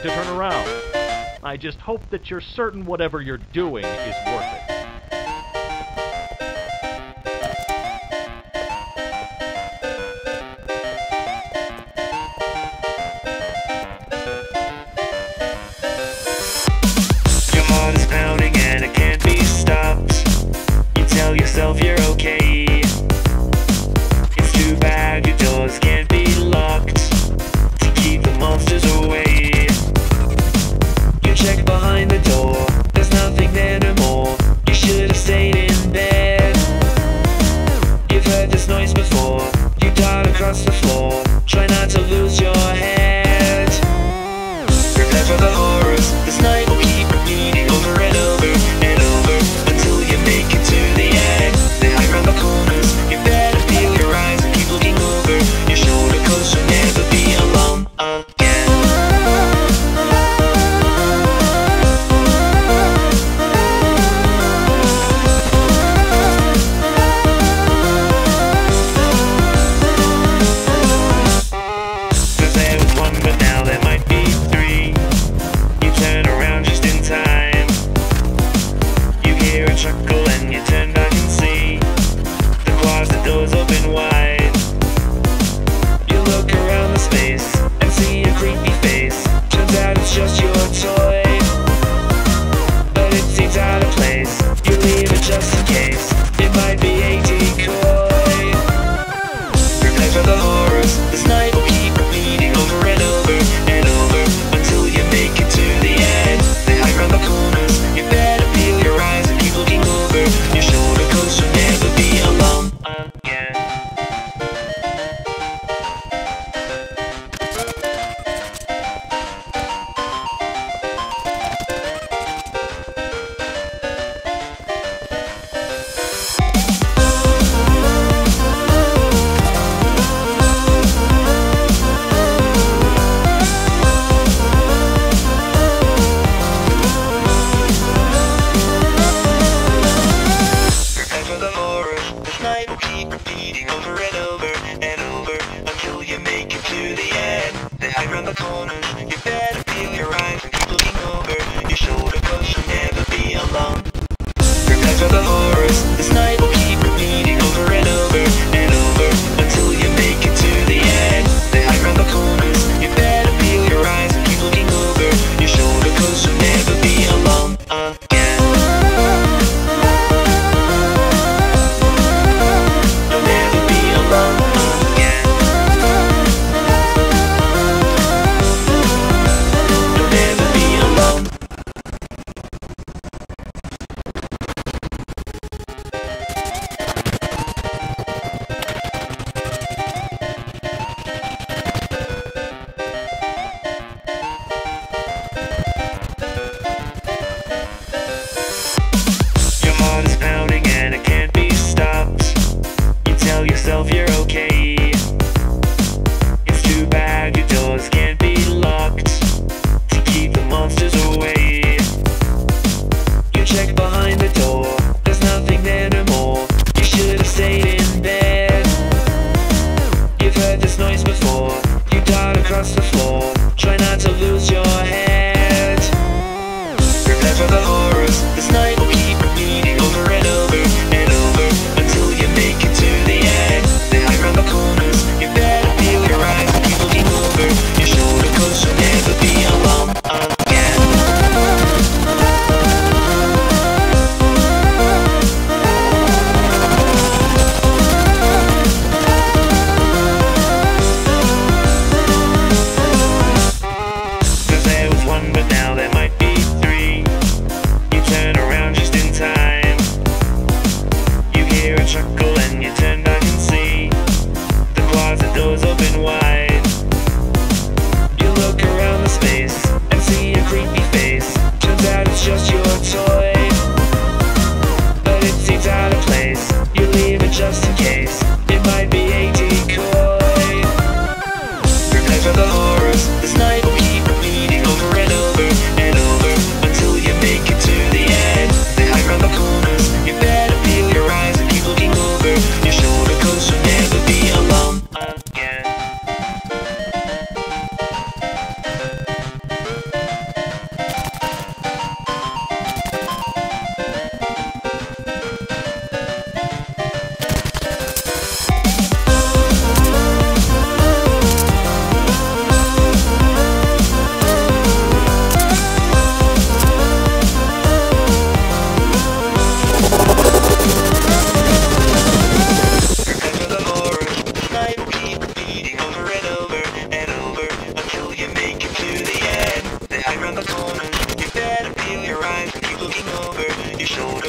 to turn around. I just hope that you're certain whatever you're doing is worth it. This night Bacana. tell yourself you're okay. It's too bad your doors can't be locked to keep the monsters away. You check behind the door, there's nothing there no more. You should have stayed in bed. You've heard this noise before, you died across the floor. Shoulder,